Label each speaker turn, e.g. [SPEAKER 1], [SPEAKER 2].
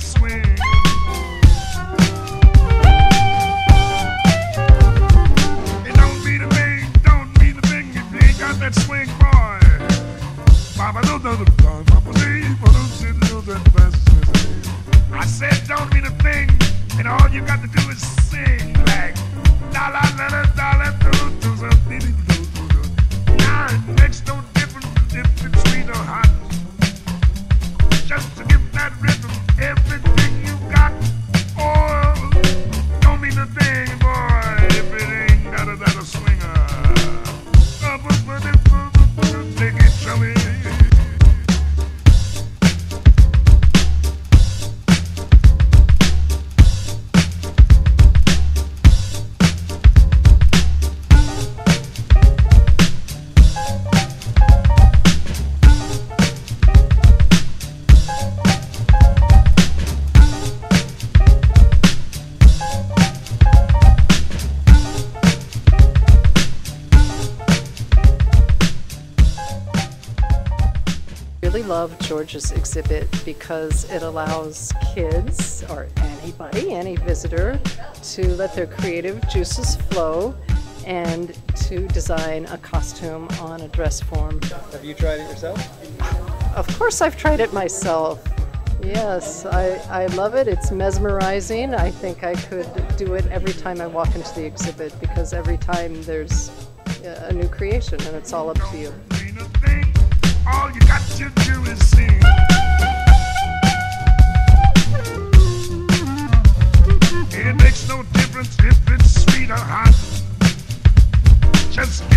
[SPEAKER 1] swing. It don't mean a thing, don't thing if you ain't got that swing, boy. Papa don't know the don't. I said, don't thing, and all you got to do is sing like, la la la la.
[SPEAKER 2] Really love George's exhibit because it allows kids or anybody, any visitor, to let their creative juices flow and to design a costume on a dress form.
[SPEAKER 3] Have you tried it yourself?
[SPEAKER 2] Of course, I've tried it myself. Yes, I, I love it. It's mesmerizing. I think I could do it every time I walk into the exhibit because every time there's a new creation and it's all up to you.
[SPEAKER 1] All you got to do is sing. It makes no difference if it's sweet or hot. Just